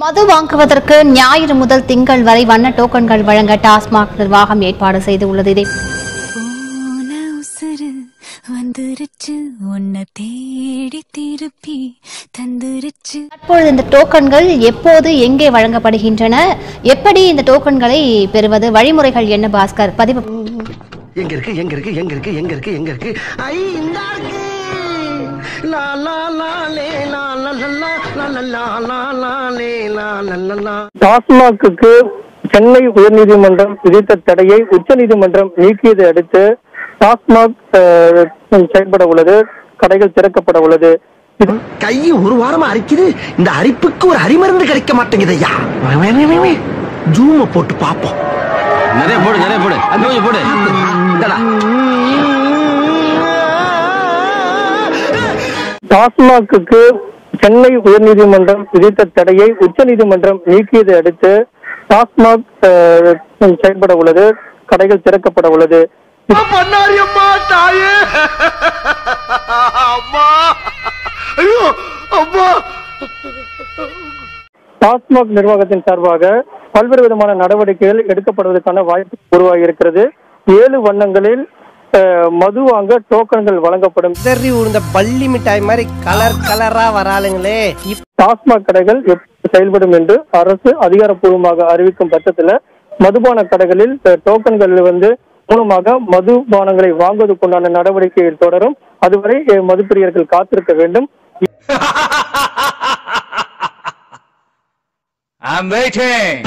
மது வாங்குவதற்கு ஞாயிறு முதல் திங்கள் வரை வண்ண டோக்கன்கள் வழங்க டாஸ்மாக் நிர்வாகம் ஏற்பாடு செய்துள்ளது இதை. தற்பொழுது இந்த டோக்கன்கள் எப்போது எங்கே வழங்கப்படுகின்றன? எப்படி இந்த டோக்கன்களை பெறுவது? வழிமுறைகள் என்ன பாஸ்கர்? பதிவு எங்க இருக்கு எங்க இருக்கு எங்க இருக்கு எங்க இருக்கு எங்க இருக்கு? ஐ இந்த இருக்கு லா லா லா லே லா லா டாஸ்மாக்குக்கு சென்னை உயர்நீதிமன்றம் விதித்த தடையை உச்சநீதிமன்றம் நீக்கியதை அடுத்து டாஸ்மாக் செயல்பட உள்ளது கடைகள் திறக்கப்பட உள்ளது. இது கை ஒரு வாரமா அரிக்குது. இந்த அரிப்புக்கு ஒரு அரிமருந்து கிடைக்க மாட்டேங்குது ஐயா. ஜூம போட்டு பாப்போம். நிறைய போடு நிறைய போடு. கொஞ்சம் போடு. இந்தடா. சென்னை உயர்நீதிமன்றம் விதித்த தடையை உச்சநீதிமன்றம் நீக்கியதை அடுத்து டாஸ்மாக் செயல்பட உள்ளது கடைகள் திறக்கப்பட உள்ளது. டாஸ்மாக் நிர்வாகத்தின் சார்பாக பல்வேறு விதமான நடவடிக்கைகள் எடுக்கப்படுவதற்கான வாய்ப்பு உருவாகி இருக்கிறது ஏழு வண்ணங்களில் மது வாங்க டோக்கன்கள் வழங்கப்படும். சிதறி உழுந்த பள்ளி மிட்டாய் மாதிரி கலர் கலரா வராளுங்களே டாஸ்மாக் கடைகள் செயல்படும் என்று அரசு அதிகாரப்பூர்வமாக அறிவிக்கும் பட்சத்துல மதுபான கடைகளில் டோக்கன்கள் வந்து மூலமாக மதுபானங்களை வாங்குவதற்குண்டான நடவடிக்கைகள் தொடரும். அதுவரை மதுப்பிரியர்கள் காத்திருக்க வேண்டும். I'm waiting.